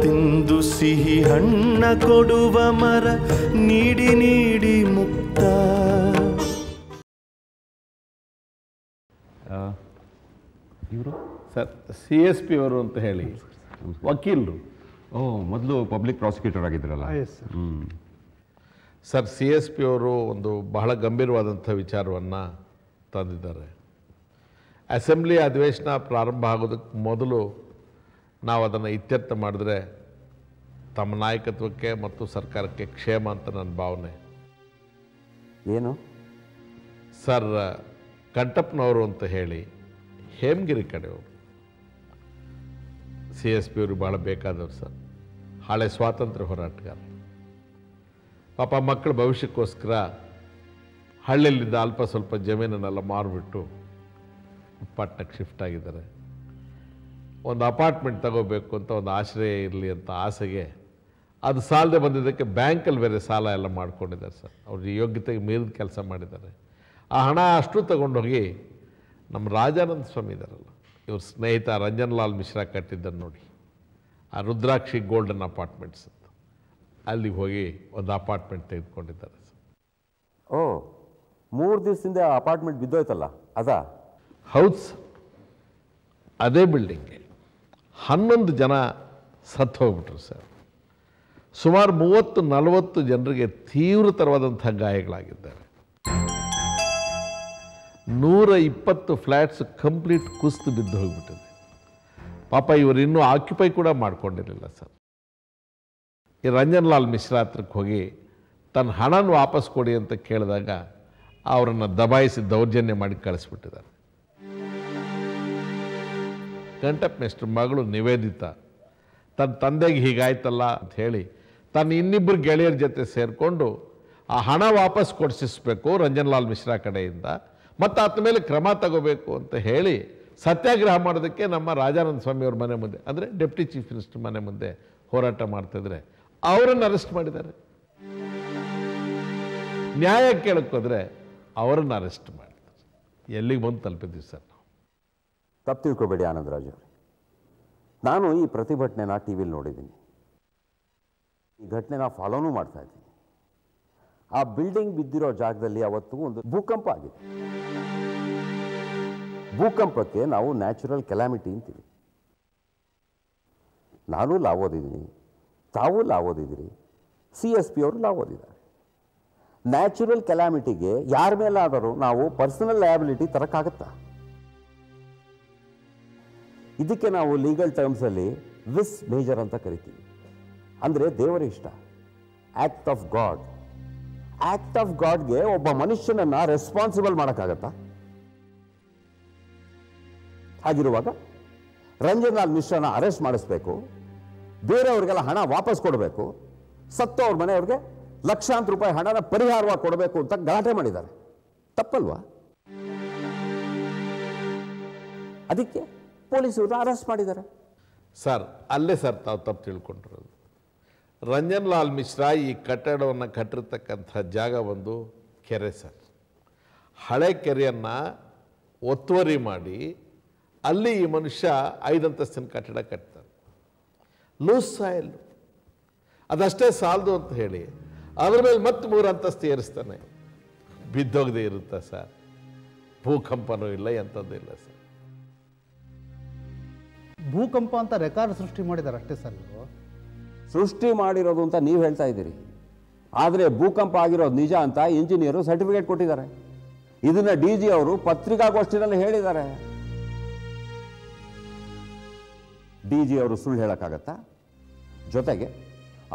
ತಿಂದು ಸಿಹಿ ಹಣ್ಣ ಕೊಡುವ ಮರ ನೀಡಿ ನೀಡಿ ಮುಕ್ತ. ಇವರು? ಸರ್ ಸಿ ಎಸ್ ಪಿ ಅವರು ಅಂತ ಹೇಳಿ. ವಕೀಲರು. ಓ ಮೊದಲು ಪಬ್ಲಿಕ್ ಪ್ರಾಸಿಕ್ಯೂಟರ್ ಆಗಿದ್ರಲ್ಲ? ಹ್ಞೂ ಸರ್ ಸಿ ಎಸ್ ಪಿ ಅವರು ಒಂದು ಬಹಳ ಗಂಭೀರವಾದಂಥ ವಿಚಾರವನ್ನು ತಂದಿದ್ದಾರೆ. ಅಸೆಂಬ್ಲಿ ಅಧಿವೇಶನ ಪ್ರಾರಂಭ ಆಗೋದಕ್ಕೆ ಮೊದಲು ನಾವು ಅದನ್ನು ಇತ್ಯರ್ಥ ಮಾಡಿದ್ರೆ ತಮ್ಮ ನಾಯಕತ್ವಕ್ಕೆ ಮತ್ತು ಸರ್ಕಾರಕ್ಕೆ ಕ್ಷೇಮ ಅಂತ ನನ್ನ ಭಾವನೆ. ಏನು? ಸರ್ ಕಂಟಪ್ಪನವರು ಅಂತ ಹೇಳಿ ಹೇಮಗಿರಿ ಕಡೆಯವರು ಸಿ ಎಸ್ ಪಿ ಅವರು ಭಾಳ ಬೇಕಾದವರು ಸರ್. ಹಳೆ ಸ್ವಾತಂತ್ರ್ಯ ಹೋರಾಟಗಾರ. ಪಾಪ ಮಕ್ಕಳ ಭವಿಷ್ಯಕ್ಕೋಸ್ಕರ ಹಳ್ಳಿಯಲ್ಲಿದ್ದ ಅಲ್ಪ ಸ್ವಲ್ಪ ಜಮೀನನ್ನೆಲ್ಲ ಮಾರಿಬಿಟ್ಟು ಪಟ್ಟಕ್ಕೆ ಶಿಫ್ಟ್ ಆಗಿದ್ದಾರೆ. ಒಂದು ಅಪಾರ್ಟ್ಮೆಂಟ್ ತಗೋಬೇಕು ಅಂತ ಒಂದು ಆಶ್ರಯ ಇರಲಿ ಅಂತ ಆಸೆಗೆ ಅದು ಸಾಲದೆ ಬಂದಿದ್ದಕ್ಕೆ ಬ್ಯಾಂಕಲ್ಲಿ ಬೇರೆ ಸಾಲ ಎಲ್ಲ ಮಾಡ್ಕೊಂಡಿದ್ದಾರೆ ಸರ್. ಅವ್ರ ಯೋಗ್ಯತೆಗೆ ಮೀರಿದ ಕೆಲಸ ಮಾಡಿದ್ದಾರೆ. ಆ ಹಣ ಅಷ್ಟು ತಗೊಂಡೋಗಿ ನಮ್ಮ ರಾಜಾನಂದ ಸ್ವಾಮಿ ಇದ್ದಾರಲ್ಲ ಇವ್ರ ಸ್ನೇಹಿತ ರಂಜನ್ ಲಾಲ್ ಮಿಶ್ರಾ ಕಟ್ಟಿದ್ದನ್ನು ನೋಡಿ. ಆ ರುದ್ರಾಕ್ಷಿ ಗೋಲ್ಡನ್ ಅಪಾರ್ಟ್ಮೆಂಟ್ಸ್ ಅಂತ. ಅಲ್ಲಿಗೆ ಹೋಗಿ ಒಂದು ಅಪಾರ್ಟ್ಮೆಂಟ್ ತೆಗೆದುಕೊಂಡಿದ್ದಾರೆ ಸರ್. ಓ ಮೂರು ದಿವಸದಿಂದ ಅಪಾರ್ಟ್ಮೆಂಟ್ ಬಿದ್ದೋಯ್ತಲ್ಲ ಅದಾ? ಹೌದು ಸರ್. ಅದೇ ಬಿಲ್ಡಿಂಗ್ಗೆ ಹನ್ನೊಂದು ಜನ ಸತ್ತು ಹೋಗ್ಬಿಟ್ರು ಸರ್. ಸುಮಾರು ಮೂವತ್ತು, ನಲವತ್ತು ಜನರಿಗೆ ತೀವ್ರತರವಾದಂಥ ಗಾಯಗಳಾಗಿದ್ದಾವೆ ನೂರ ಇಪ್ಪತ್ತು ಫ್ಲ್ಯಾಟ್ಸ್ ಕಂಪ್ಲೀಟ್ ಕುಸ್ತು ಬಿದ್ದು ಹೋಗ್ಬಿಟ್ಟಿದೆ. ಪಾಪ ಇವರು ಇನ್ನೂ ಆಕ್ಯುಪೈ ಕೂಡ ಮಾಡ್ಕೊಂಡಿರಲಿಲ್ಲ ಸರ್. ಈ ರಂಜನ್ ಲಾಲ್ ಮಿಶ್ರಾ ಹತ್ರಕ್ಕೆ ಹೋಗಿ ತನ್ನ ಹಣನ ವಾಪಸ್ ಕೊಡಿ ಅಂತ ಕೇಳಿದಾಗ ಅವರನ್ನು ದಬಾಯಿಸಿ ದೌರ್ಜನ್ಯ ಮಾಡಿ ಕಳಿಸ್ಬಿಟ್ಟಿದ್ದಾರೆ. ಗಂಟಪ್ ಮಿಸ್ಟರ್ ಮಗಳು ನಿವೇದಿತ. ತನ್ನ ತಂದೆಗೆ ಹೀಗಾಯ್ತಲ್ಲ ಅಂತ ಹೇಳಿ ತನ್ನ ಇನ್ನಿಬ್ಬರು ಗೆಳೆಯರ ಜೊತೆ ಸೇರಿಕೊಂಡು ಆ ಹಣ ವಾಪಸ್ ಕೊಡಿಸಿಸ್ಬೇಕು ರಂಜನ್ಲಾಲ್ ಮಿಶ್ರಾ ಕಡೆಯಿಂದ. ಮತ್ತು ಆತ ಮೇಲೆ ಕ್ರಮ ತಗೋಬೇಕು ಅಂತ ಹೇಳಿ ಸತ್ಯಾಗ್ರಹ ಮಾಡೋದಕ್ಕೆ ನಮ್ಮ ರಾಜಾನಂದ ಸ್ವಾಮಿ ಅವ್ರ ಮನೆ ಮುಂದೆ, ಅಂದರೆ ಡೆಪ್ಟಿ ಚೀಫ್ ಮಿನಿಸ್ಟರ್ ಮನೆ ಮುಂದೆ ಹೋರಾಟ ಮಾಡ್ತಿದ್ರೆ ಅವರನ್ನು ಅರೆಸ್ಟ್ ಮಾಡಿದ್ದಾರೆ. ನ್ಯಾಯ ಕೇಳಕ್ಕೋದ್ರೆ ಅವರನ್ನು ಅರೆಸ್ಟ್ ಮಾಡಿದ್ದಾರೆ. ಎಲ್ಲಿಗೆ ಬಂದು ತಲುಪಿದ್ವಿ ಸರ್ ತಪ್ಪು ತಿಳ್ಕೊಬೇಡಿ ಆನಂದರಾಜ್ ಅವರೇ. ನಾನು ಈ ಪ್ರತಿಭಟನೆನ ಟಿ ವಿಲಿ ನೋಡಿದ್ದೀನಿ. ಈ ಘಟನೆನ ಫಾಲೋನೂ ಮಾಡ್ತಾ ಇದ್ದೀನಿ. ಆ ಬಿಲ್ಡಿಂಗ್ ಬಿದ್ದಿರೋ ಜಾಗದಲ್ಲಿ ಅವತ್ತು ಒಂದು ಭೂಕಂಪ ಆಗಿದೆ. ಭೂಕಂಪಕ್ಕೆ ನಾವು ನ್ಯಾಚುರಲ್ ಕೆಲಾಮಿಟಿ ಅಂತೀವಿ. ನಾನು ಲಾವೋದಿದ್ದೀನಿ ತಾವು ಲಾ ಓದಿದ್ದೀರಿ, ಸಿ ಎಸ್ ಪಿ ಅವರು ಲಾವೋದಿದ್ದಾರೆ ನ್ಯಾಚುರಲ್ ಕೆಲಾಮಿಟಿಗೆ ಯಾರ ಮೇಲಾದರೂ ನಾವು ಪರ್ಸನಲ್ ಲಯಬಿಲಿಟಿ ತರಕ್ಕಾಗತ್ತಾ? ಇದಕ್ಕೆ ನಾವು ಲೀಗಲ್ ಟರ್ಮ್ಸಲ್ಲಿ ವಿಸ್ ಮೇಜರ್ ಅಂತ ಕರಿತೀವಿ. ಅಂದರೆ ದೇವರ ಇಷ್ಟ. Act of God act of ಗಾಡ್ಗೆ ಒಬ್ಬ ಮನುಷ್ಯನನ್ನು ರೆಸ್ಪಾನ್ಸಿಬಲ್ ಮಾಡೋಕ್ಕಾಗತ್ತಾ? ಹಾಗಿರುವಾಗ ರಂಜನ್ ಲಾಲ್ ಮಿಶ್ರನ ಅರೆಸ್ಟ್ ಮಾಡಿಸ್ಬೇಕು. ಬೇರೆಯವ್ರಿಗೆಲ್ಲ ಹಣ ವಾಪಸ್ ಕೊಡಬೇಕು. ಸತ್ತವ್ರ ಮನೆಯವ್ರಿಗೆ ಲಕ್ಷಾಂತರ ರೂಪಾಯಿ ಹಣನ ಪರಿಹಾರವಾಗಿ ಕೊಡಬೇಕು ಅಂತ ಗಲಾಟೆ ಮಾಡಿದ್ದಾರೆ. ತಪ್ಪಲ್ವಾ? ಅದಕ್ಕೆ ಪೊಲೀಸರು ಅರೆಸ್ಟ್ ಮಾಡಿದ್ದಾರೆ. ಸರ್, ಅಲ್ಲೇ ಸರ್ ತಾವು ತಪ್ಪು ತಿಳ್ಕೊಂಡಿರೋದು. ರಂಜನ್ ಲಾಲ್ ಮಿಶ್ರಾ ಈ ಕಟ್ಟಡವನ್ನು ಕಟ್ಟಿರ್ತಕ್ಕಂಥ ಜಾಗ ಒಂದು ಕೆರೆ ಸರ್. ಹಳೆ ಕೆರೆಯನ್ನು ಒತ್ತುವರಿ ಮಾಡಿ ಅಲ್ಲಿ ಈ ಮನುಷ್ಯ ಐದಂತಸ್ತಿನ ಕಟ್ಟಡ ಕಟ್ತಾನೆ. ಲೂಸ್ ಸಾಯಲ್. ಅದಷ್ಟೇ ಸಾಲದು ಅಂತ ಹೇಳಿ ಅದ್ರ ಮೇಲೆ ಮತ್ತೆ ಮೂರು ಅಂತಸ್ತು ಏರಿಸ್ತಾನೆ. ಬಿದ್ದೋಗದೆ ಇರುತ್ತಾ ಸರ್? ಭೂಕಂಪನೂ ಇಲ್ಲ, ಎಂಥದ್ದು ಇಲ್ಲ ಸರ್. ಭೂಕಂಪ ಅಂತ ರೆಕಾರ್ಡ್ ಸೃಷ್ಟಿ ಮಾಡಿದ್ದಾರೆ ಅಷ್ಟೇ ಸರ್ ಸೃಷ್ಟಿ ಮಾಡಿರೋದು ಅಂತ ನೀವು ಹೇಳ್ತಾ ಇದ್ದೀರಿ. ಆದರೆ ಭೂಕಂಪ ಆಗಿರೋದು ನಿಜ ಅಂತ ಇಂಜಿನಿಯರು ಸರ್ಟಿಫಿಕೇಟ್ ಕೊಟ್ಟಿದ್ದಾರೆ. ಇದನ್ನ ಡಿ ಜಿ ಅವರು ಪತ್ರಿಕಾಗೋಷ್ಠಿನಲ್ಲಿ ಹೇಳಿದ್ದಾರೆ. ಡಿ ಜಿ ಅವರು ಸುಳ್ಳು ಹೇಳೋಕ್ಕಾಗತ್ತಾ? ಜೊತೆಗೆ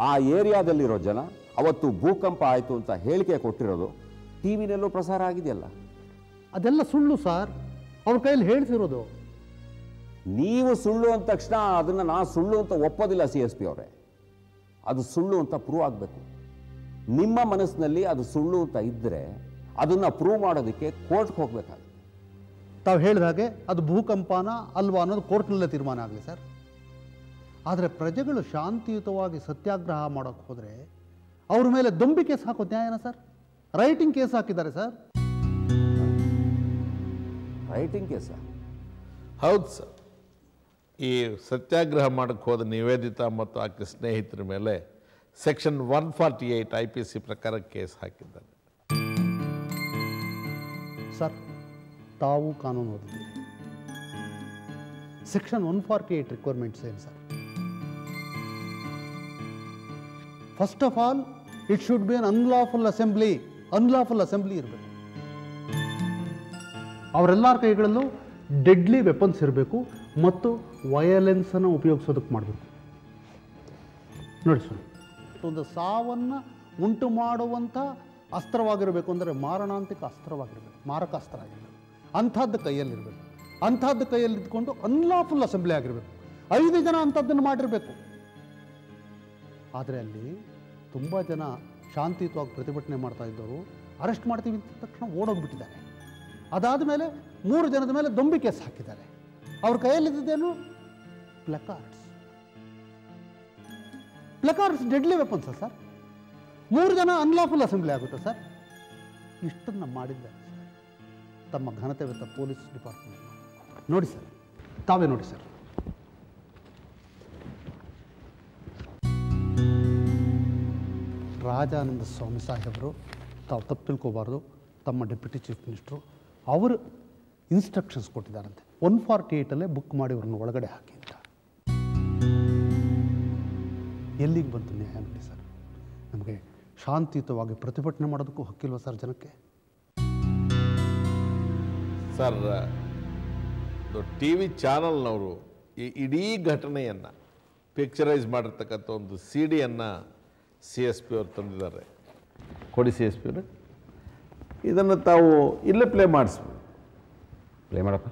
ಆ ಏರಿಯಾದಲ್ಲಿರೋ ಜನ ಅವತ್ತು ಭೂಕಂಪ ಆಯಿತು ಅಂತ ಹೇಳಿಕೆ ಕೊಟ್ಟಿರೋದು ಟಿ ವಿನಲ್ಲೂ ಪ್ರಸಾರ ಆಗಿದೆಯಲ್ಲ? ಅದೆಲ್ಲ ಸುಳ್ಳು ಸರ್. ಅವ್ರ ಕೈಯಲ್ಲಿ ಹೇಳ್ತಿರೋದು ನೀವು ಸುಳ್ಳು ಅಂದ ತಕ್ಷಣ ಅದನ್ನು ನಾ ಸುಳ್ಳು ಅಂತ ಒಪ್ಪೋದಿಲ್ಲ ಸಿ ಎಸ್ ಪಿ ಅವರೇ. ಅದು ಸುಳ್ಳು ಅಂತ ಪ್ರೂವ್ ಆಗಬೇಕು. ನಿಮ್ಮ ಮನಸ್ಸಿನಲ್ಲಿ ಅದು ಸುಳ್ಳು ಅಂತ ಇದ್ದರೆ ಅದನ್ನು ಪ್ರೂವ್ ಮಾಡೋದಕ್ಕೆ ಕೋರ್ಟ್ಗೆ ಹೋಗಬೇಕಾಗುತ್ತೆ. ತಾವು ಹೇಳಿದ ಹಾಗೆ ಅದು ಭೂಕಂಪನ ಅಲ್ವಾ ಅನ್ನೋದು ಕೋರ್ಟ್ನಲ್ಲೇ ತೀರ್ಮಾನ ಆಗಲಿ ಸರ್. ಆದರೆ ಪ್ರಜೆಗಳು ಶಾಂತಿಯುತವಾಗಿ ಸತ್ಯಾಗ್ರಹ ಮಾಡೋಕ್ಕೆ ಹೋದರೆ ಅವ್ರ ಮೇಲೆ ದೊಂಬಿ ಕೇಸ್ ಹಾಕೋ ನ್ಯಾಯನ ಸರ್? ರೈಟಿಂಗ್ ಕೇಸ್ ಹಾಕಿದ್ದಾರೆ ಸರ್. ರೈಟಿಂಗ್ ಕೇಸ ಹೌದು ಸರ್. ಈ ಸತ್ಯಾಗ್ರಹ ಮಾಡಕ್ಕೆ ಹೋದ ನಿವೇದಿತಾ ಮತ್ತು ಆಕೆ ಸ್ನೇಹಿತರ ಮೇಲೆ section one forty eight I P C ಪ್ರಕಾರ ಕೇಸ್ ಹಾಕಿದ್ದಾರೆ ಸರ್, ತಾವು ಕಾನೂನು ಓದಿದ್ದೀರಿ. Section one forty eight requirements ಏನು sir? First of all it should be un unlawful assembly unlawful assembly ಇರಬೇಕು. ಅವರೆಲ್ಲರ ಕೈಗಳಲ್ಲೂ ಡೆಡ್ಲಿ ವೆಪನ್ಸ್ ಇರಬೇಕು. ಮತ್ತು ವಯಲೆನ್ಸನ್ನು ಉಪಯೋಗಿಸೋದಕ್ಕೆ ಮಾಡಬೇಕು. ನೋಡಿ ಸರ್. ಒಂದು ಸಾವನ್ನು ಉಂಟು ಮಾಡುವಂಥ ಅಸ್ತ್ರವಾಗಿರಬೇಕು ಅಂದರೆ ಮಾರಣಾಂತಿಕ ಅಸ್ತ್ರವಾಗಿರಬೇಕು, ಮಾರಕ ಅಸ್ತ್ರ ಆಗಿರಬೇಕು. ಅಂಥದ್ದು ಕೈಯಲ್ಲಿರಬೇಕು. ಅಂಥದ್ದು ಕೈಯಲ್ಲಿದ್ದುಕೊಂಡು ಅನ್ಲಾಫುಲ್ ಅಸೆಂಬ್ಲಿ ಆಗಿರಬೇಕು. ಐದು ಜನ ಅಂಥದ್ದನ್ನು ಮಾಡಿರಬೇಕು. ಆದರೆ ಅಲ್ಲಿ ತುಂಬ ಜನ ಶಾಂತಿಯುತವಾಗಿ ಪ್ರತಿಭಟನೆ ಮಾಡ್ತಾ ಇದ್ದವರು ಅರೆಸ್ಟ್ ಮಾಡ್ತೀವಿ ಅಂತ ತಕ್ಷಣ ಓಡೋಗ್ಬಿಟ್ಟಿದ್ದಾರೆ. ಅದಾದ ಮೇಲೆ ಮೂರು ಜನದ ಮೇಲೆ ದೊಂಬಿ ಕೇಸ್ ಹಾಕಿದ್ದಾರೆ ಅವ್ರ ಕೈಯಲ್ಲಿದ್ದೇನು ಪ್ಲಕಾರ್ಡ್ಸ್. ಪ್ಲಕಾರ್ಡ್ಸ್ ಡೆಡ್ಲಿ ವೆಪನ್ಸ ಸರ್? ಮೂರು ಜನ ಅನ್ಲಾಫುಲ್ ಅಸೆಂಬ್ಲಿ ಆಗುತ್ತೆ ಸರ್. ಇಷ್ಟನ್ನು ಮಾಡಿದ್ದಾರೆ ತಮ್ಮ ಘನತೆ ಘನತೆವೆತ್ತ ಪೊಲೀಸ್ ಡಿಪಾರ್ಟ್ಮೆಂಟ್ ನೋಡಿ ಸರ್, ತಾವೇ ನೋಡಿ ಸರ್. ರಾಜಾನಂದ ಸ್ವಾಮಿ ಸಾಹೇಬರು, ತಾವು ತಪ್ಪು ತಿಳ್ಕೋಬಾರ್ದು, ತಮ್ಮ ಡೆಪ್ಯೂಟಿ ಚೀಫ್ ಮಿನಿಸ್ಟ್ರು, ಅವರು ಇನ್ಸ್ಟ್ರಕ್ಷನ್ಸ್ ಕೊಟ್ಟಿದ್ದಾರಂತೆ. ಒನ್ ಫಾರ್ಟಿ ಏಯ್ಟಲ್ಲೇ ಬುಕ್ ಮಾಡಿ ಅವ್ರನ್ನ ಒಳಗಡೆ ಹಾಕಿ ಅಂತ. ಎಲ್ಲಿಗೆ ಬಂತು ನ್ಯಾಯ ನೋಡಿ ಸರ್? ನಮಗೆ ಶಾಂತಿಯುತವಾಗಿ ಪ್ರತಿಭಟನೆ ಮಾಡೋದಕ್ಕೂ ಹಕ್ಕಿಲ್ವ ಸರ್ ಜನಕ್ಕೆ? ಸರ್ ಟಿ ವಿ ಚಾನಲ್ನವರು ಈ ಇಡೀ ಘಟನೆಯನ್ನು ಪಿಕ್ಚರೈಸ್ ಮಾಡಿರ್ತಕ್ಕಂಥ ಒಂದು ಸಿ ಡಿಯನ್ನು ಸಿ ಎಸ್ ಪಿ ಅವರು ತಂದಿದ್ದಾರೆ. ಕೊಡಿ ಸಿ ಎಸ್ ಪಿ ಅವರು. ಇದನ್ನು ತಾವು ಇಲ್ಲೇ ಪ್ಲೇ ಮಾಡಿಸ್ಬೋದು. ಪ್ಲೇ ಮಾಡಪ್ಪ.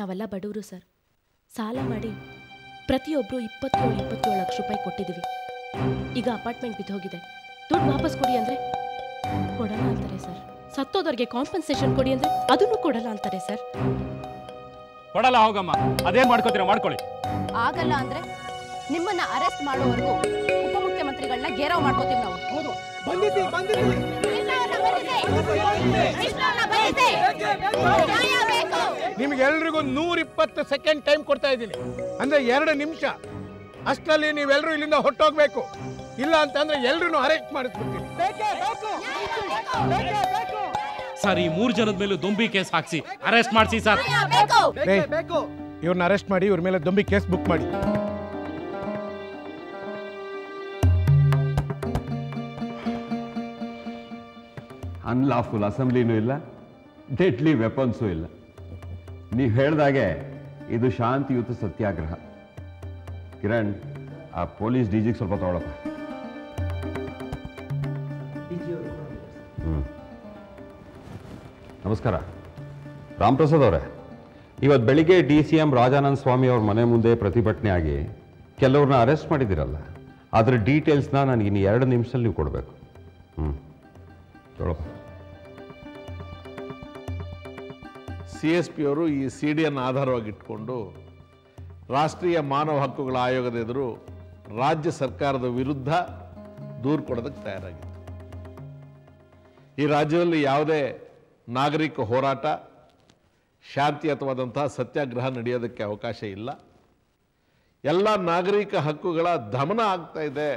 ನಾವೆಲ್ಲ ಬಡವರು ಸರ್. ಸಾಲ ಮಾಡಿ ಪ್ರತಿಯೊಬ್ಬರು ಇಪ್ಪತ್ತೇಳು ಇಪ್ಪತ್ತೇಳು ಲಕ್ಷ ರೂಪಾಯಿ ಕೊಟ್ಟಿದ್ದೀವಿ. ಈಗ ಅಪಾರ್ಟ್ಮೆಂಟ್ ಬಿದ್ದೋಗಿದೆ. ದುಡ್ಡು ವಾಪಸ್ ಕೊಡಿ ಅಂದರೆ? ಕೊಡಲ್ಲ ಅಂತಾರೆ ಸರ್. ಸತ್ತೋದವ್ರಿಗೆ ಕಾಂಪನ್ಸೇಷನ್ ಕೊಡಿ ಅಂದರೆ ಅದನ್ನು ಕೊಡಲ್ಲ ಅಂತಾರೆ ಸರ್. ಕೊಡಲ್ಲ ಹೋಗಮ್ಮ. ಅದೇ ಮಾಡ್ಕೋತೀರ ಮಾಡ್ಕೊಳ್ಳಿ. ಆಗಲ್ಲ ಅಂದ್ರೆ ನಿಮ್ಮನ್ನ ಅರೆಸ್ಟ್ ಮಾಡೋವರೆಗೂ ಉಪಮುಖ್ಯಮಂತ್ರಿಗಳನ್ನ ಗೇರಾವ್ ಮಾಡ್ಕೋತೀವಿ ನಾವು. ನಿಮ್ಗೆಲ್ರಿಗೂ ನೂರಿಪ್ಪತ್ತು ಸೆಕೆಂಡ್ ಟೈಮ್ ಕೊಡ್ತಾ ಇದ್ದೀನಿ. ಅಂದ್ರೆ ಎರಡು ನಿಮಿಷ. ಅಷ್ಟರಲ್ಲಿ ನೀವೆಲ್ಲರೂ ಇಲ್ಲಿಂದ ಹೊಟ್ಟೋಗ್ಬೇಕು ಇಲ್ಲ ಅಂತಂದ್ರೆ ಎಲ್ರೂ ಅರೆಸ್ಟ್ ಮಾಡಿಸ್ಬಿಡ್ತೀನಿ. ಸರ್ ಈ ಮೂರು ಜನದ ಮೇಲೂ ದೊಂಬಿ ಕೇಸ್ ಹಾಕ್ಸಿ. ಅರೆಸ್ಟ್ ಮಾಡಿಸಿ ಸರ್. ಇವ್ರನ್ನ ಅರೆಸ್ಟ್ ಮಾಡಿ ಇವ್ರ ಮೇಲೆ ದೊಂಬಿ ಕೇಸ್ ಬುಕ್ ಮಾಡಿ. ಅನ್ಲಾಫುಲ್ ಅಸೆಂಬ್ಲಿನೂ ಇಲ್ಲ ಡೆಡ್ಲಿ ವೆಪನ್ಸು ಇಲ್ಲ. ನೀವು ಹೇಳ್ದಾಗೆ ಇದು ಶಾಂತಿಯುತ ಸತ್ಯಾಗ್ರಹ. ಕಿರಣ್, ಆ ಪೊಲೀಸ್ ಡಿ ಜಿಗೆ ಸ್ವಲ್ಪ ತಗೊಳಪ್ಪ. ಹ್ಮ್. ನಮಸ್ಕಾರ. ರಾಮಪ್ರಸಾದ್ ಅವರೇ ಇವತ್ತು ಬೆಳಿಗ್ಗೆ D C M Rajananda Swamy ಅವ್ರ ಮನೆ ಮುಂದೆ ಪ್ರತಿಭಟನೆ ಆಗಿ ಕೆಲವ್ರನ್ನ ಅರೆಸ್ಟ್ ಮಾಡಿದ್ದೀರಲ್ಲ ಅದರ ಡೀಟೇಲ್ಸ್ನ ನನಗೆ ಇನ್ನು ಎರಡು ನಿಮಿಷದಲ್ಲಿ ನೀವು ಕೊಡಬೇಕು. ಹ್ಞೂ ತಗೊಳಪ್ಪ. ಸಿ ಎಸ್ ಪಿ ಅವರು ಈ ಸಿ ಡಿಯನ್ನು ಆಧಾರವಾಗಿಟ್ಕೊಂಡು ರಾಷ್ಟ್ರೀಯ ಮಾನವ ಹಕ್ಕುಗಳ ಆಯೋಗದ ಎದುರು ರಾಜ್ಯ ಸರ್ಕಾರದ ವಿರುದ್ಧ ದೂರು ಕೊಡೋದಕ್ಕೆ ತಯಾರಾಗಿತ್ತು. ಈ ರಾಜ್ಯದಲ್ಲಿ ಯಾವುದೇ ನಾಗರಿಕ ಹೋರಾಟ ಶಾಂತಿಯುತವಾದಂತಹ ಸತ್ಯಾಗ್ರಹ ನಡೆಯೋದಕ್ಕೆ ಅವಕಾಶ ಇಲ್ಲ. ಎಲ್ಲ ನಾಗರಿಕ ಹಕ್ಕುಗಳ ದಮನ ಆಗ್ತಾ ಇದೆ.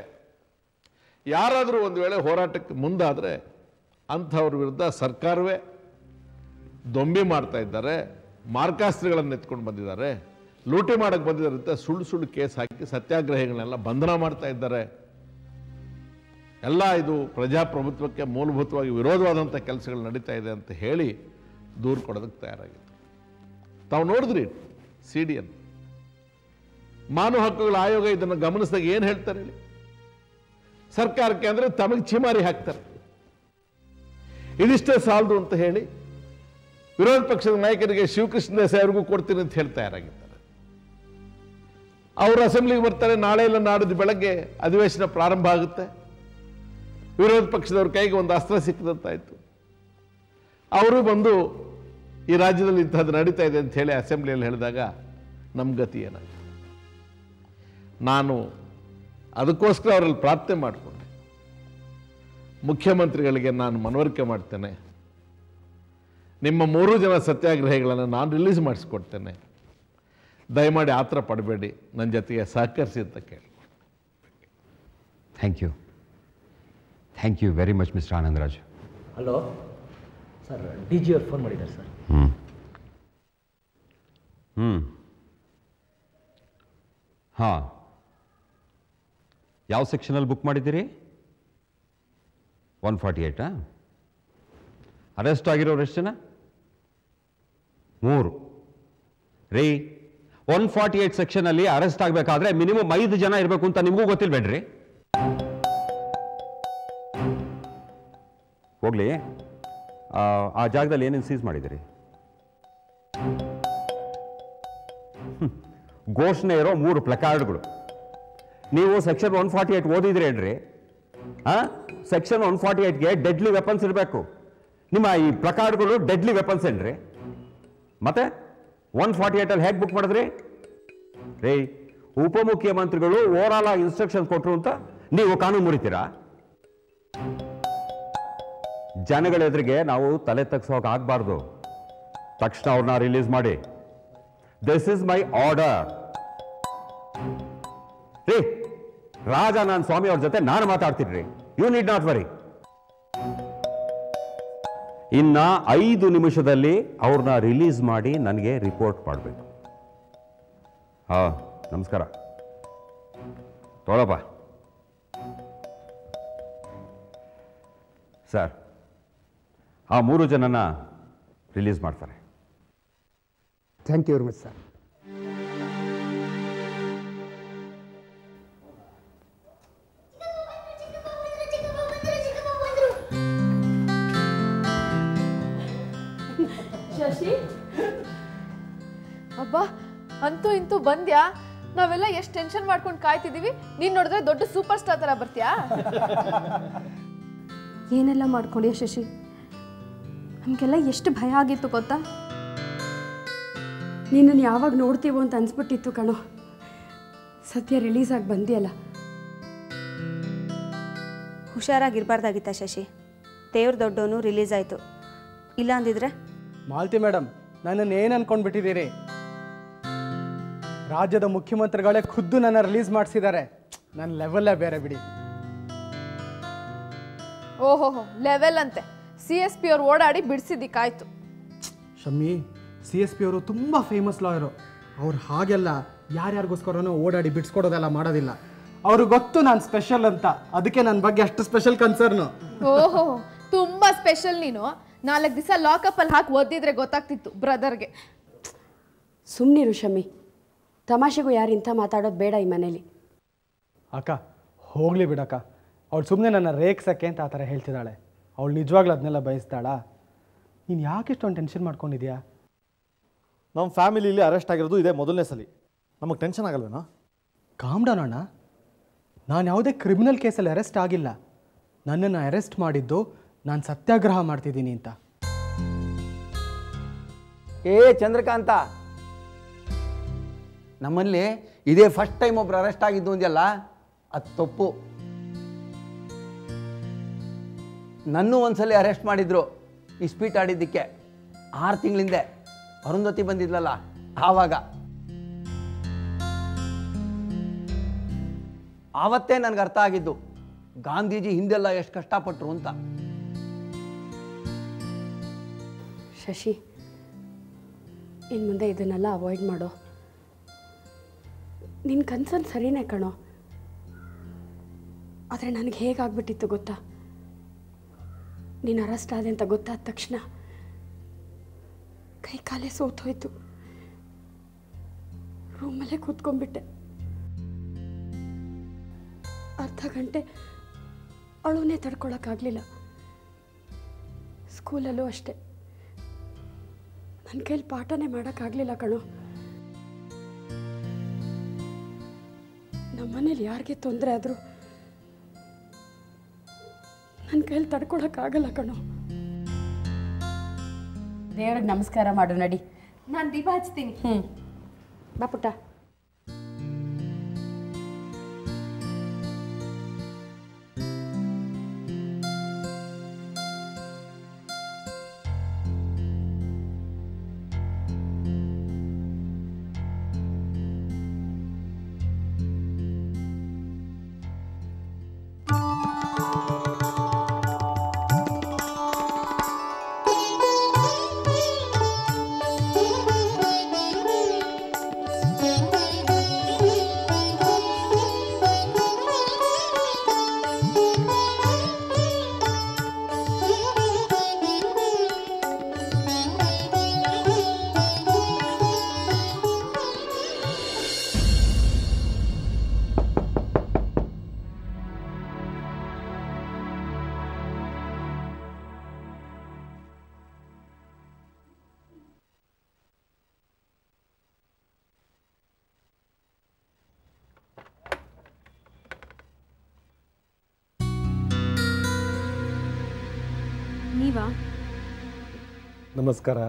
ಯಾರಾದರೂ ಒಂದು ವೇಳೆ ಹೋರಾಟಕ್ಕೆ ಮುಂದಾದರೆ ಅಂಥವ್ರ ವಿರುದ್ಧ ಸರ್ಕಾರವೇ ದೊಂಬಿ ಮಾಡ್ತಾ ಇದ್ದಾರೆ, ಮಾರ್ಕಾಸ್ತ್ರಗಳನ್ನು ಎತ್ಕೊಂಡು ಬಂದಿದ್ದಾರೆ, ಲೂಟಿ ಮಾಡಕ್ಕೆ ಬಂದಿದ್ದಾರೆ ಅಂತ ಸುಳ್ಳು ಸುಳ್ಳು ಕೇಸ್ ಹಾಕಿ ಸತ್ಯಾಗ್ರಹಿಗಳನ್ನೆಲ್ಲ ಬಂಧನ ಮಾಡ್ತಾ ಇದ್ದಾರೆ. ಎಲ್ಲ ಇದು ಪ್ರಜಾಪ್ರಭುತ್ವಕ್ಕೆ ಮೂಲಭೂತವಾಗಿ ವಿರೋಧವಾದಂಥ ಕೆಲಸಗಳು ನಡೀತಾ ಇದೆ ಅಂತ ಹೇಳಿ ದೂರು ಕೊಡೋದಕ್ಕೆ ತಯಾರಾಗಿತ್ತು ತಾವು ನೋಡಿದ್ರಿ ಸಿ ಡಿ ಎನ್? ಮಾನವ ಹಕ್ಕುಗಳ ಆಯೋಗ ಇದನ್ನು ಗಮನಿಸಿದಾಗ ಏನು ಹೇಳ್ತಾರೆ ಹೇಳಿ? ಸರ್ಕಾರಕ್ಕೆ ಅಂದರೆ ತಮಗೆ ಚಿಮಾರಿ ಹಾಕ್ತಾರೆ. ಇದಿಷ್ಟೇ ಸಾಲದು ಅಂತ ಹೇಳಿ ವಿರೋಧ ಪಕ್ಷದ ನಾಯಕರಿಗೆ ಶಿವಕೃಷ್ಣ ದೇಸಾಯಿ ಅವ್ರಿಗೂ ಕೊಡ್ತೀನಿ ಅಂತ ಹೇಳ್ತಾ ಯಾರಾಗಿದ್ದಾರೆ? ಅವರು ಅಸೆಂಬ್ಲಿಗೆ ಬರ್ತಾರೆ, ನಾಳೆ ಇಲ್ಲ, ನಾಡಿದ್ದು ಬೆಳಗ್ಗೆ ಅಧಿವೇಶನ ಪ್ರಾರಂಭ ಆಗುತ್ತೆ. ವಿರೋಧ ಪಕ್ಷದವ್ರ ಕೈಗೆ ಒಂದು ಅಸ್ತ್ರ ಸಿಕ್ಕಿದಂತಾಯ್ತು. ಅವರು ಬಂದು ಈ ರಾಜ್ಯದಲ್ಲಿ ಇಂಥದ್ದು ನಡೀತಾ ಇದೆ ಅಂತ ಹೇಳಿ ಅಸೆಂಬ್ಲಿಯಲ್ಲಿ ಹೇಳಿದಾಗ ನಮ್ಮ ಗತಿ ಏನಾಯ್ತು ನಾನು ಅದಕ್ಕೋಸ್ಕರ ಅವರಲ್ಲಿ ಪ್ರಾರ್ಥನೆ ಮಾಡಿಕೊಂಡೆ. ಮುಖ್ಯಮಂತ್ರಿಗಳಿಗೆ ನಾನು ಮನವರಿಕೆ ಮಾಡ್ತೇನೆ. ನಿಮ್ಮ ಮೂರು ಜನ ಸತ್ಯಾಗ್ರಹಿಗಳನ್ನು ನಾನು ರಿಲೀಸ್ ಮಾಡಿಸ್ಕೊಡ್ತೇನೆ. ದಯಮಾಡಿ ಆತ್ರ ಪಡಬೇಡಿ. ನನ್ನ ಜೊತೆಗೆ ಸಹಕರಿಸಿ ಅಂತ ಕೇಳಿ. Thank you thank you very much mister Anandraj hello sir D G ಅವ್ರು ಫೋನ್ ಮಾಡಿದ್ದಾರೆ ಸರ್ ಹ್ಞೂ ಹ್ಞೂ ಹಾಂ. ಯಾವ ಸೆಕ್ಷನಲ್ಲಿ ಬುಕ್ ಮಾಡಿದ್ದೀರಿ? ಒನ್ ಫಾರ್ಟಿ ಏಯ್ಟಾ ಅರೆಸ್ಟ್ ಆಗಿರೋರು ಎಷ್ಟು ಜನ? ಮೂರು. ರೀ ಒನ್ ಫಾರ್ಟಿ ಏಯ್ಟ್ ಸೆಕ್ಷನಲ್ಲಿ ಅರೆಸ್ಟ್ ಆಗಬೇಕಾದ್ರೆ ಮಿನಿಮಮ್ ಐದು ಜನ ಇರಬೇಕು ಅಂತ ನಿಮಗೂ ಗೊತ್ತಿಲ್ಬೇಡ್ರಿ ಹೋಗ್ಲಿ. ಆ, ಜಾಗದಲ್ಲಿ ಏನೇನು ಸೀಸ್ ಮಾಡಿದಿರಿ. ಘೋಷಣೆ ಇರೋ ಮೂರು ಪ್ಲಕಾರ್ಡ್ಗಳು ನೀವು ಸೆಕ್ಷನ್ ಒನ್ ಫಾರ್ಟಿ ಏಟ್ ಓದಿದ್ರಿ ಹೇಳ್ರಿ ಆ ಸೆಕ್ಷನ್ ಒನ್ ಫಾರ್ಟಿ ಏಟ್ಗೆ ಡೆಡ್ಲಿ ವೆಪನ್ಸ್ ಇರಬೇಕು. ನಿಮ್ಮ ಈ ಪ್ಲಕಾರ್ಡ್ಗಳು ಡೆಡ್ಲಿ ವೆಪನ್ಸ್ ಏನ್ರಿ? ಮತ್ತೆ ಒನ್ ಫಾರ್ಟಿ ಏಟಲ್ಲಿ ಹೇಗೆ ಬುಕ್ ಮಾಡಿದ್ರಿ? ರೇ ಉಪಮುಖ್ಯಮಂತ್ರಿಗಳು ಓವರಾಲ್ ಆಗಿ ಇನ್ಸ್ಟ್ರಕ್ಷನ್ ಕೊಟ್ಟರು ಅಂತ ನೀವು ಕಾನೂನು ಮುರಿತೀರಾ? ಜನಗಳ ಎದುರಿಗೆ ನಾವು ತಲೆ ತಗ್ಸೋಕೆ ಆಗಬಾರ್ದು. ತಕ್ಷಣ ಅವ್ರನ್ನ ರಿಲೀಸ್ ಮಾಡಿ. ದಿಸ್ ಇಸ್ ಮೈ ಆರ್ಡರ್ ರೀ ರಾಜ, ನಾನು ಸ್ವಾಮಿ ಅವ್ರ ಜೊತೆ ನಾನು ಮಾತಾಡ್ತೀನಿ ರೀ ಯು ನೀಡ್ ನಾಟ್ ವರಿ ಇನ್ನ ಐದು ನಿಮಿಷದಲ್ಲಿ ಅವ್ರನ್ನ ರಿಲೀಸ್ ಮಾಡಿ ನನಗೆ ರಿಪೋರ್ಟ್ ಮಾಡಬೇಕು. ಹಾ, ನಮಸ್ಕಾರ. ತೊಳಪ್ಪ ಸರ್, ಆ ಮೂರು ಜನನ ರಿಲೀಸ್ ಮಾಡ್ತಾರೆ. Thank you very much sir ಅಬ್ಬಾ ಅಂತೂ ಇಂತೂ ಬಂದ್ಯಾ? ನಾವೆಲ್ಲ ಎಷ್ಟು ಟೆನ್ಷನ್ ಮಾಡ್ಕೊಂಡು ಕಾಯ್ತಿದೀವಿ. ನೀನ್ ನೋಡಿದ್ರೆ ದೊಡ್ಡ ಸೂಪರ್ ಸ್ಟಾರ್ ತರ ಬರ್ತೀಯಾ? ಏನೆಲ್ಲ ಮಾಡ್ಕೊಂಡ್ಯಾ ಶಶಿ? ನಮಗೆಲ್ಲ ಎಷ್ಟು ಭಯ ಆಗಿತ್ತು ಗೊತ್ತಾ? ನಿನ್ನನ್ನು ಯಾವಾಗ ನೋಡ್ತೀವೋ ಅಂತ ಅನ್ಸ್ಬಿಟ್ಟಿತ್ತು ಕಣೋ. ಸದ್ಯ ರಿಲೀಸ್ ಆಗಿ ಬಂದಿಯಲ್ಲ. ಹುಷಾರಾಗಿರ್ಬಾರ್ದಾಗಿತ್ತ ಶಶಿ? ದೇವ್ರ ದೊಡ್ಡೋನು ರಿಲೀಸ್ ಆಯಿತು. ಇಲ್ಲ ಅಂದಿದ್ರೆ ಮಾಲ್ತಿ ಮೇಡಮ್ ನನ್ನನ್ನು ಏನು ಅನ್ಕೊಂಡ್ಬಿಟ್ಟಿದ್ದೀರಿ? ರಾಜ್ಯದ ಮುಖ್ಯಮಂತ್ರಿಗಳೇ ಖುದ್ದು ನನ್ನ ರಿಲೀಸ್ ಮಾಡಿಸಿದ್ದಾರೆ. ನನ್ನ ಲೆವೆಲ್ಲೇ ಬೇರೆ ಬಿಡಿ. ಓಹೋಹೋ ಲೆವೆಲ್ ಅಂತೆ. ಸಿ ಎಸ್ ಪಿ ಅವ್ರು ಓಡಾಡಿ ಬಿಡಿಸಿದ್ದಕ್ಕಾಯ್ತು. ಶಮ್ಮಿ ಸಿ ಎಸ್ ಪಿ ಅವರು ತುಂಬ ಫೇಮಸ್ ಲಾಯರು ಅವ್ರು ಹಾಗೆಲ್ಲ ಯಾರ್ಯಾರಿಗೋಸ್ಕರನೋ ಓಡಾಡಿ ಬಿಡಿಸ್ಕೊಡೋದೆಲ್ಲ ಮಾಡೋದಿಲ್ಲ. ಅವ್ರಿಗೆ ಗೊತ್ತು ನಾನು ಸ್ಪೆಷಲ್ ಅಂತ. ಅದಕ್ಕೆ ನನ್ನ ಬಗ್ಗೆ ಅಷ್ಟು ಸ್ಪೆಷಲ್ ಕನ್ಸರ್ನು ಓಹೋ ತುಂಬ ಸ್ಪೆಷಲ್ ನೀನು. ನಾಲ್ಕು ದಿವಸ ಲಾಕಪ್ಪಲ್ಲಿ ಹಾಕಿ ಓದಿದ್ರೆ ಗೊತ್ತಾಗ್ತಿತ್ತು ಬ್ರದರ್ಗೆ ಸುಮ್ಮನಿರು ಶಮಿ ತಮಾಷೆಗೂ ಯಾರು ಇಂಥ ಮಾತಾಡೋದು ಬೇಡ ಈ ಮನೇಲಿ. ಅಕ್ಕ ಹೋಗಲಿ ಬಿಡಕ್ಕ. ಅವಳು ಸುಮ್ಮನೆ ನನ್ನ ರೇಗ್ಸಕ್ಕೆ ಅಂತ ಆ ಥರ ಹೇಳ್ತಿದ್ದಾಳೆ. ಅವಳು ನಿಜವಾಗ್ಲೂ ಅದನ್ನೆಲ್ಲ ಬಯಸ್ತಾಳಾ? ನೀನು ಯಾಕೆ ಇಷ್ಟೊಂದು ಟೆನ್ಷನ್ ಮಾಡ್ಕೊಂಡಿದ್ಯಾ? ನಮ್ಮ ಫ್ಯಾಮಿಲಿಲಿ ಅರೆಸ್ಟ್ ಆಗಿರೋದು ಇದೇ ಮೊದಲನೇ ಸಲ. ನಮಗೆ ಟೆನ್ಷನ್ ಆಗಲ್ವೇನೋ? ಕಾಮ್ ಡೌನ್ ಅಣ್ಣ. ನಾನು ಯಾವುದೇ ಕ್ರಿಮಿನಲ್ ಕೇಸಲ್ಲಿ ಅರೆಸ್ಟ್ ಆಗಿಲ್ಲ. ನನ್ನನ್ನು ಅರೆಸ್ಟ್ ಮಾಡಿದ್ದು ನಾನು ಸತ್ಯಾಗ್ರಹ ಮಾಡ್ತಿದ್ದೀನಿ ಅಂತ. ಏ ಚಂದ್ರಕಾಂತ ನಮ್ಮಲ್ಲಿ ಇದೇ ಫಸ್ಟ್ ಟೈಮ್ ಒಬ್ರು ಅರೆಸ್ಟ್ ಆಗಿದ್ದು ಅಂದ್ಯಲ್ಲ, ಅದು ತಪ್ಪು. ನನ್ನೂ ಒಂದ್ಸಲಿ ಅರೆಸ್ಟ್ ಮಾಡಿದ್ರು ಇಸ್ಪೀಟ್ ಆಡಿದ್ದಕ್ಕೆ. ಆರು ತಿಂಗಳಿಂದೆ. ಅರುಂಧತಿ ಬಂದಿದ್ಲಲ್ಲ, ಆವಾಗ. ಆವತ್ತೇ ನನಗೆ ಅರ್ಥ ಆಗಿದ್ದು, ಗಾಂಧೀಜಿ ಹಿಂದೆಲ್ಲ ಎಷ್ಟು ಕಷ್ಟಪಟ್ಟರು ಅಂತ. ಶಶಿ ಇನ್ನು ಮುಂದೆ ಇದನ್ನೆಲ್ಲ ಅವಾಯ್ಡ್ ಮಾಡೋ. ನಿನ್ನ ಕನ್ಸರ್ನ್ ಸರಿನೇ ಕಣೋ. ಆದರೆ ನನಗೆ ಹೇಗಾಗ್ಬಿಟ್ಟಿತ್ತು ಗೊತ್ತಾ? ನೀನು ಅರೆಸ್ಟ್ ಆದೆ ಅಂತ ಗೊತ್ತಾದ ತಕ್ಷಣ ಕೈ ಕಾಲೇ ಸೋತೋಯ್ತು. ರೂಮಲ್ಲೇ ಕೂತ್ಕೊಂಡ್ಬಿಟ್ಟೆ. ಅರ್ಧ ಗಂಟೆ ಅಳುನೇ ತಡ್ಕೊಳಕ್ಕಾಗಲಿಲ್ಲ. ಸ್ಕೂಲಲ್ಲೂ ಅಷ್ಟೆ. ನನ್ನ ಕೈಲಿ ಪಾಠನೇ ಮಾಡೋಕ್ಕಾಗಲಿಲ್ಲ ಕಣೋ. ಮನೇಲಿ ಯಾರಿಗೆ ತೊಂದರೆ ಆದರೂ ನನ್ನ ಕೈಲಿ ತಡ್ಕೊಳಕ್ಕಾಗಲ್ಲ ಕಣೋ. ದೇವ್ರಿಗೆ ನಮಸ್ಕಾರ ಮಾಡು ನಡಿ. ನಾನು ದೀಪ ಹಚ್ತೀನಿ. ಹ್ಞೂ ಬಾ ಪುಟ್ಟ. ನಮಸ್ಕಾರ.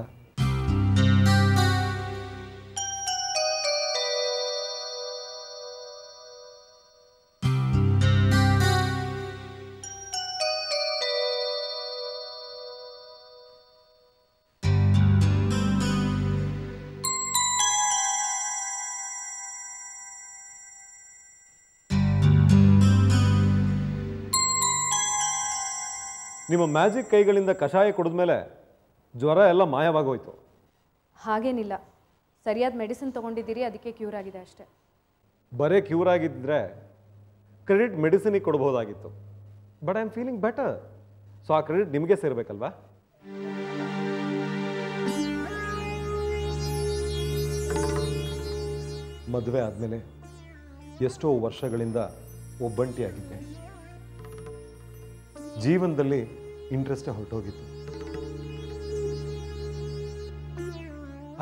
ನಿಮ್ಮ ಮ್ಯಾಜಿಕ್ ಕೈಗಳಿಂದ ಕಷಾಯ ಕುಡಿದ್ಮೇಲೆ ಜ್ವರ ಎಲ್ಲ ಮಾಯವಾಗೋಯ್ತು. ಹಾಗೇನಿಲ್ಲ. ಸರಿಯಾದ ಮೆಡಿಸಿನ್ ತಗೊಂಡಿದ್ದೀರಿ ಅದಕ್ಕೆ ಕ್ಯೂರ್ ಆಗಿದೆ ಅಷ್ಟೇ. ಬರೇ ಕ್ಯೂರ್ ಆಗಿದ್ರೆ credit medicine ಕೊಡ್ಬೋದಾಗಿತ್ತು. But I am feeling better. So ಆ ಕ್ರೆಡಿಟ್ ನಿಮಗೆ ಸೇರಬೇಕಲ್ವಾ? ಮದುವೆ ಆದಮೇಲೆ ಎಷ್ಟೋ ವರ್ಷಗಳಿಂದ ಒಬ್ಬಂಟಿಯಾಗಿದ್ದೆ. ಜೀವನದಲ್ಲಿ ಇಂಟ್ರೆಸ್ಟೇ ಹೊರಟೋಗಿತ್ತು.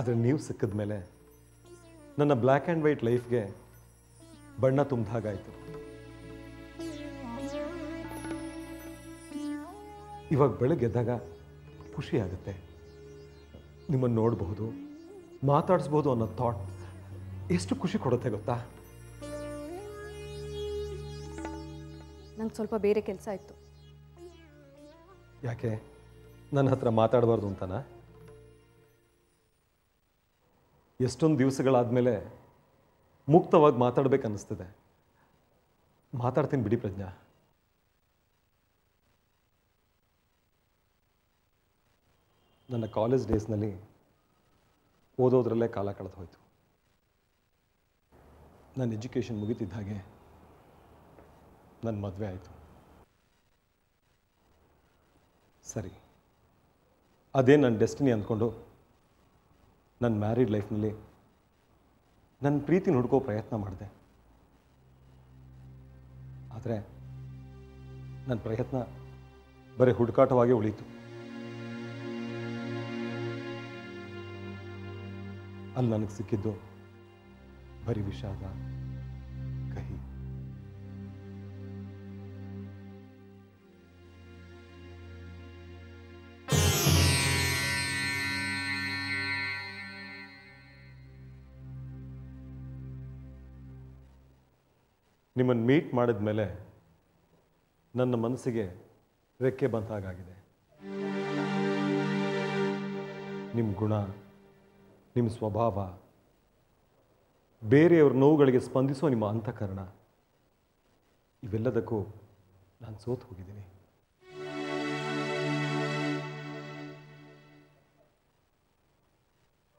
ಆದರೆ ನೀವು ಸಿಕ್ಕಿದ ಮೇಲೆ ನನ್ನ ಬ್ಲ್ಯಾಕ್ ಆ್ಯಂಡ್ ವೈಟ್ ಲೈಫ್ಗೆ ಬಣ್ಣ ತುಂಬಿದ ಹಾಗಾಯಿತು. ಇವಾಗ ಬೆಳಗ್ಗೆ ಎದ್ದಾಗ ಖುಷಿ ಆಗುತ್ತೆ. ನಿಮ್ಮನ್ನು ನೋಡಬಹುದು ಮಾತಾಡಿಸ್ಬೋದು ಅನ್ನೋ ಥಾಟ್ ಎಷ್ಟು ಖುಷಿ ಕೊಡುತ್ತೆ ಗೊತ್ತಾ? ನಂಗೆ ಸ್ವಲ್ಪ ಬೇರೆ ಕೆಲಸ ಇತ್ತು. ಯಾಕೆ? ನನ್ನ ಹತ್ರ ಮಾತಾಡಬಾರ್ದು ಅಂತನಾ? ಎಷ್ಟೊಂದು ದಿವಸಗಳಾದಮೇಲೆ ಮುಕ್ತವಾಗಿ ಮಾತಾಡ್ಬೇಕು ಅನ್ನಿಸ್ತಿದೆ. ಮಾತಾಡ್ತೀನಿ ಬಿಡಿ ಪ್ರಜ್ಞಾ. ನನ್ನ ಕಾಲೇಜ್ ಡೇಸ್ನಲ್ಲಿ ಓದೋದ್ರಲ್ಲೇ ಕಾಲ ಕಳೆದು ಹೋಯಿತು. ನನ್ನ ಎಜುಕೇಷನ್ ಮುಗಿತಿದ್ದ ಹಾಗೆ ನನ್ನ ಮದುವೆ ಆಯಿತು. ಸರಿ. ಅದೇ ನನ್ನ ಡೆಸ್ಟಿನಿ ಅಂದ್ಕೊಂಡು ನನ್ನ ಮ್ಯಾರಿಡ್ ಲೈಫ್ನಲ್ಲಿ ನನ್ನ ಪ್ರೀತಿ ಹುಡ್ಕೋ ಪ್ರಯತ್ನ ಮಾಡಿದೆ. ಆದರೆ ನನ್ನ ಪ್ರಯತ್ನ ಬರೀ ಹುಡುಕಾಟವಾಗಿ ಉಳೀತು. ಅಲ್ಲಿ ನನಗೆ ಸಿಕ್ಕಿದ್ದು ಬರೀ ವಿಷಾದ. ನಿಮ್ಮನ್ನು ಮೀಟ್ ಮಾಡಿದ ಮೇಲೆ ನನ್ನ ಮನಸ್ಸಿಗೆ ರೆಕ್ಕೆ ಬಂತ ಹಾಗಾಗಿದೆ. ನಿಮ್ಮ ಗುಣ ನಿಮ್ಮ ಸ್ವಭಾವ, ಬೇರೆಯವ್ರ ನೋವುಗಳಿಗೆ ಸ್ಪಂದಿಸೋ ನಿಮ್ಮ ಅಂತಃಕರಣ, ಇವೆಲ್ಲದಕ್ಕೂ ನಾನು ಸೋತು ಹೋಗಿದ್ದೀನಿ.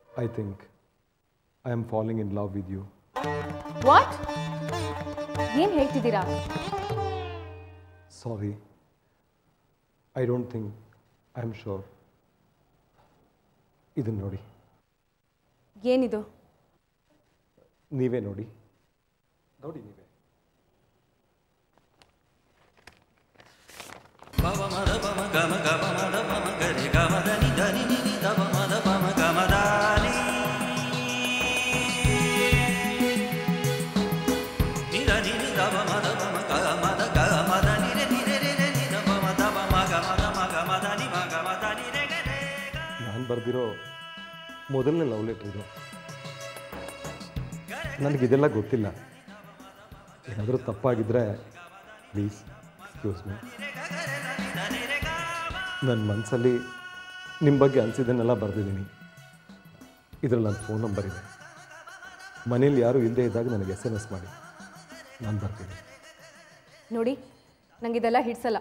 I think I am following in love with you what ಏನು ಹೇಳ್ತಿದ್ದೀರಾ? Sorry I don't think I am sure ಇದನ್ನ ನೋಡಿ. ಏನಿದು? ನೀವೇ ನೋಡಿ. ನೋಡಿ ನೀವೇ. ನಾನು ಬರೆದಿರೋ ಮೊದಲನೇ ಲವ್ ಲೆಟರ್ ಇದು. ನನಗಿದೆಲ್ಲ ಗೊತ್ತಿಲ್ಲ. ಏನಾದರೂ ತಪ್ಪಾಗಿದ್ದರೆ ಪ್ಲೀಸ್ ಎಕ್ಸ್ಕ್ಯೂಸ್ ಮೀ. ನನ್ನ ಮನಸ್ಸಲ್ಲಿ ನಿಮ್ಮ ಬಗ್ಗೆ ಅನಿಸಿದ್ದನ್ನೆಲ್ಲ ಬರೆದಿದ್ದೀನಿ. ಇದರಲ್ಲಿ ನನ್ನ ಫೋನ್ ನಂಬರ್ ಇದೆ. ಮನೇಲಿ ಯಾರೂ ಇಲ್ಲದೆ ಇದ್ದಾಗ ನನಗೆ ಎಸ್ ಎಂ ಎಸ್ ಮಾಡಿ. ನಾನು ಬರ್ತೀನಿ. ನೋಡಿ ನನಗಿದೆಲ್ಲ ಹಿಡ್ಸಲ್ಲ.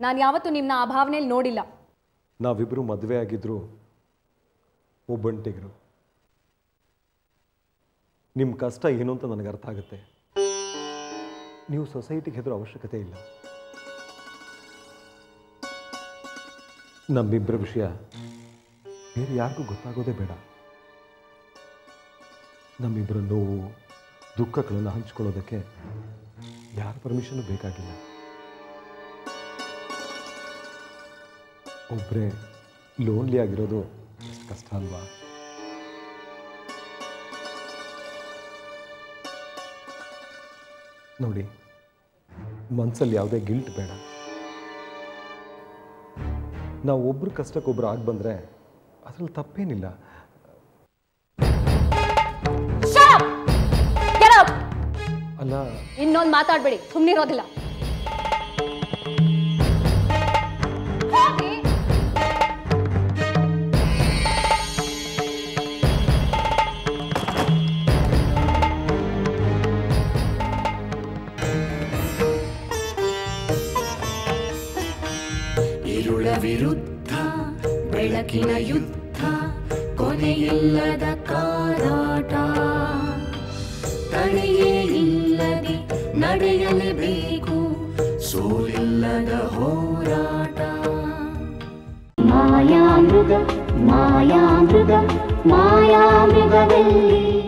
ನಾನು ಯಾವತ್ತೂ ನಿಮ್ಮನ್ನ ಆ ಭಾವನೆಯಲ್ಲಿ ನೋಡಿಲ್ಲ. ನಾವಿಬ್ಬರು ಮದುವೆ ಆಗಿದ್ರು ಒಬ್ಬಂಟಿಗರು. ನಿಮ್ಮ ಕಷ್ಟ ಏನು ಅಂತ ನನಗೆ ಅರ್ಥ ಆಗುತ್ತೆ. ನೀವು ಸೊಸೈಟಿಗೆ ಹೆದರೋ ಅವಶ್ಯಕತೆ ಇಲ್ಲ. ನಮ್ಮಿಬ್ಬರ ವಿಷಯ ಬೇರೆ ಯಾರಿಗೂ ಗೊತ್ತಾಗೋದೇ ಬೇಡ. ನಮ್ಮಿಬ್ಬರ ನೋವು, ದುಃಖಗಳನ್ನು ಹಂಚ್ಕೊಳ್ಳೋದಕ್ಕೆ ಯಾರ ಪರ್ಮಿಷನ್ ಬೇಕಾಗಿಲ್ಲ. ಒಬ್ಬರೇ ಲೋನ್ಲಿ ಆಗಿರೋದು ಕಷ್ಟ ಅಲ್ವಾ ನೋಡಿ ಮನಸ್ಸಲ್ಲಿ ಯಾವುದೇ ಗಿಲ್ಟ್ ಬೇಡ. ನಾವು ಒಬ್ರು ಕಷ್ಟಕ್ಕೊಬ್ರು ಆಗಿ ಬಂದ್ರೆ ಅದ್ರಲ್ಲಿ ತಪ್ಪೇನಿಲ್ಲ. ಅಲ್ಲ ಇನ್ನೊಂದು ಮಾತಾಡ್ಬೇಡಿ ಸುಮ್ಮನಿರೋದಿಲ್ಲ ಬೆಳಕಿನ ಯುದ್ಧ ಕೊನೆಯಿಲ್ಲದ ಕಾರಾಟ. ತಡೆಯೇ ಇಲ್ಲದೆ ನಡೆಯಲೇಬೇಕು ಸೋಲಿಲ್ಲದ ಹೋರಾಟ. ಮಾಯಾಮೃಗ ಮಾಯಾಮೃಗ ಮಾಯಾಮೃಗವೆಲ್ಲಿ